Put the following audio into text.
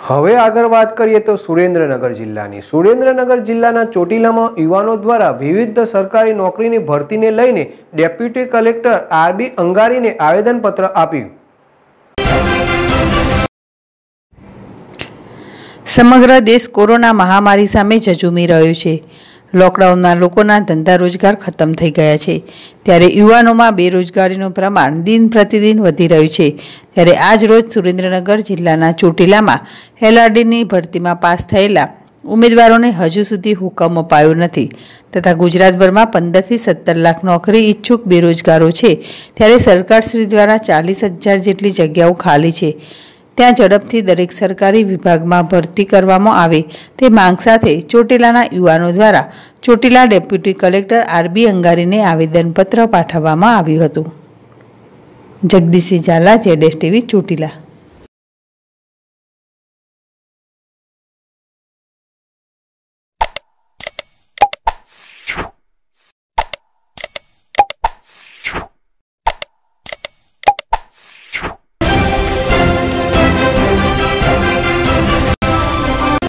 હવે આગળ વાત કરીએ તો સુરેન્દ્રનગર જિલ્લાની. સુરેન્દ્રનગર જિલ્લાના ચોટીલામાં યુવાનો દ્વારા વિવિધ સરકારી નોકરીની ભરતીને લઈને ડેપ્યુટી કલેક્ટર આરબી અંગારીને આવેદનપત્ર આપ્યું. સમગ્ર દેશ કોરોના મહામારી સામે ઝઝૂમી રહ્યો છે. લોકડાઉનના લોકોના ધંધા રોજગાર ખતમ થઈ ગયા છે. ત્યારે યુવાનોમાં બેરોજગારીનું પ્રમાણ દિન પ્રતિદિન વધી રહ્યું છે. ત્યારે આજ રોજ સુરેન્દ્રનગર જિલ્લાના ચોટીલામાં એલઆરડીની ભરતીમાં પાસ થયેલા ઉમેદવારોને હજુ સુધી હુકમ અપાયો નથી. તથા ગુજરાતભરમાં પંદરથી સત્તર લાખ નોકરી ઈચ્છુક બેરોજગારો છે. ત્યારે સરકારશ્રી દ્વારા ચાલીસ હજાર જેટલી જગ્યાઓ ખાલી છે. ત્યાં ઝડપથી દરેક સરકારી વિભાગમાં ભરતી કરવામાં આવે તે માંગ સાથે ચોટીલાના યુવાનો દ્વારા Chotila deputy collector R B અંગારીને આવેદનપત્ર પાઠવવામાં આવ્યું હતું. જગદીશી ઝાલા, જેડેશ ટીવી, ચોટીલા.